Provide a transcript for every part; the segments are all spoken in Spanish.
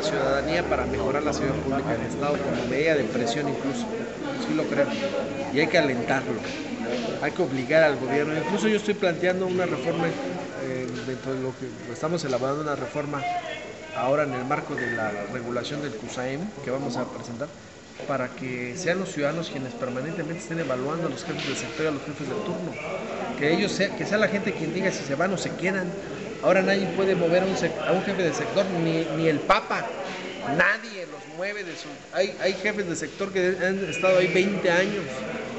la ciudadanía para mejorar la seguridad pública del Estado como medida de presión incluso, sí lo creo, y hay que alentarlo, hay que obligar al gobierno, incluso yo estoy planteando una reforma, eh, dentro de lo que estamos elaborando una reforma ahora en el marco de la regulación del CUSAEM que vamos a presentar, para que sean los ciudadanos quienes permanentemente estén evaluando a los jefes del sector y a los jefes de turno. Que ellos sea, que sea la gente quien diga si se van o se quedan. Ahora nadie puede mover a un, jefe de sector, ni, ni, el Papa. Nadie los mueve de su... Hay, hay jefes de sector que han estado ahí 20 años,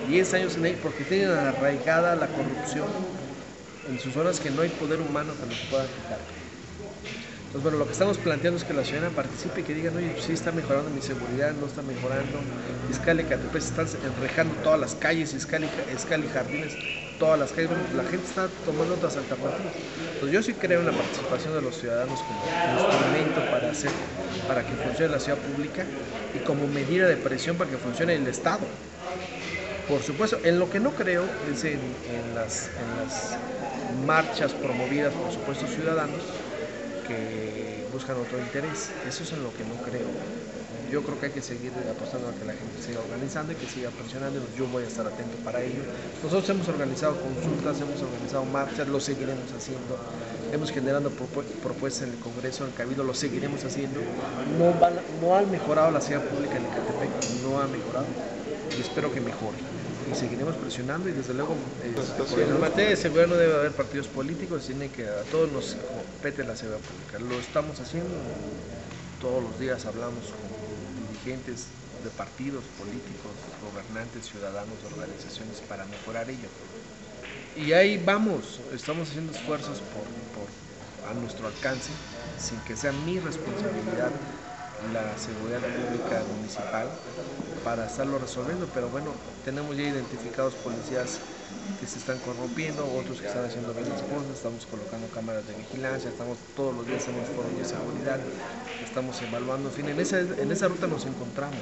10 años en ahí, porque tienen arraigada la corrupción en sus zonas que no hay poder humano que los pueda quitar. Entonces, bueno, lo que estamos planteando es que la ciudadana participe y que digan, oye, pues sí está mejorando mi seguridad, no está mejorando. Fiscal y Catepec están enrejando todas las calles, Fiscal y, Jardines, todas las calles. La gente está tomando otras alternativas. Entonces, yo sí creo en la participación de los ciudadanos como instrumento para hacer, para que funcione la ciudad pública y como medida de presión para que funcione el Estado. Por supuesto, en lo que no creo es en, las, en las marchas promovidas por supuesto ciudadanos, que buscan otro interés. Eso es en lo que no creo. Yo creo que hay que seguir apostando a que la gente siga organizando y que siga presionando. Yo voy a estar atento para ello. Nosotros hemos organizado consultas, hemos organizado marchas, lo seguiremos haciendo. Hemos generado propuestas en el Congreso, en el Cabildo, lo seguiremos haciendo. No, no ha mejorado la ciudad pública en Ecatepec, no ha mejorado y espero que mejore y seguiremos presionando y desde luego eh, en materia de seguridad no debe haber partidos políticos, tiene que a todos nos compete la seguridad pública. Lo estamos haciendo, todos los días hablamos con dirigentes de partidos políticos, gobernantes, ciudadanos, organizaciones para mejorar ello. Y ahí vamos, estamos haciendo esfuerzos por, por a nuestro alcance, sin que sea mi responsabilidad la seguridad pública municipal para estarlo resolviendo, pero bueno, tenemos ya identificados policías que se están corrompiendo, otros que están haciendo bien las cosas, estamos colocando cámaras de vigilancia, estamos todos los días hacemos foros de seguridad, estamos evaluando, en fin, en esa, en esa ruta nos encontramos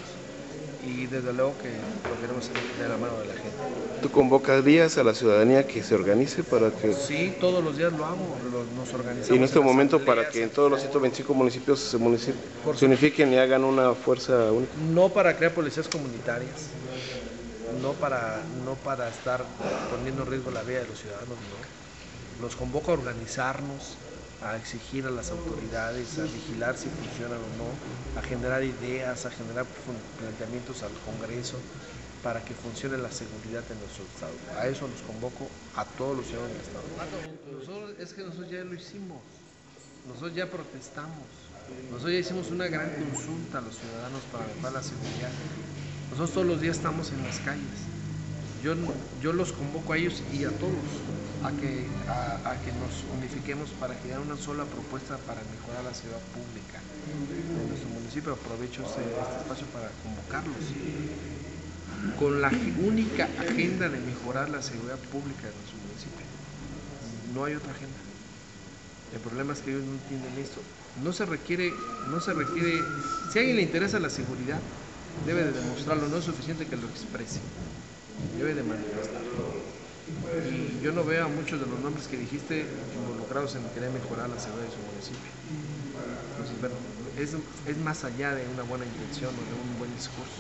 y desde luego que lo queremos de la mano de la gente. ¿Tú convocarías a la ciudadanía que se organice para que...? Sí, todos los días lo hago, nos organizamos. Y en este momento para que en todos los 125 municipios se, se unifiquen y hagan una fuerza única. No para crear policías comunitarias, no para, no para estar poniendo en riesgo la vida de los ciudadanos, no. Los convoco a organizarnos, a exigir a las autoridades, a vigilar si funcionan o no, a generar ideas, a generar planteamientos al Congreso para que funcione la seguridad en nuestro Estado. A eso los convoco a todos los ciudadanos del Estado. es que nosotros ya lo hicimos, nosotros ya protestamos, nosotros ya hicimos una gran consulta a los ciudadanos para mejorar la seguridad. Nosotros todos los días estamos en las calles. Yo, los convoco a ellos y a todos a que, a, que nos unifiquemos para crear una sola propuesta para mejorar la ciudad pública de nuestro municipio. Aprovecho este, este espacio para convocarlos con la única agenda de mejorar la seguridad pública de nuestro municipio. No hay otra agenda. El problema es que ellos no entienden esto. No se requiere, no se requiere, si a alguien le interesa la seguridad, debe de demostrarlo, no es suficiente que lo exprese, debe de manifestarlo. Y yo no veo a muchos de los nombres que dijiste involucrados en querer mejorar la seguridad de su municipio. Entonces, bueno, es, es más allá de una buena intención o de un buen discurso.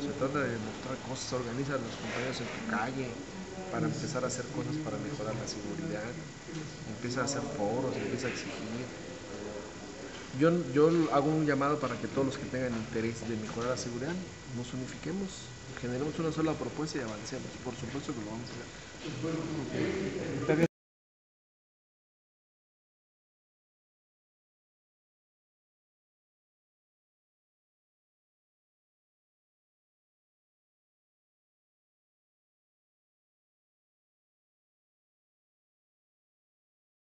Se trata de demostrar cosas, organiza a los compañeros en tu calle para empezar a hacer cosas para mejorar la seguridad, empieza a hacer foros, empieza a exigir. Yo, yo hago un llamado para que todos los que tengan interés de mejorar la seguridad nos unifiquemos, generemos una sola propuesta y avancemos. Por supuesto que lo vamos a hacer.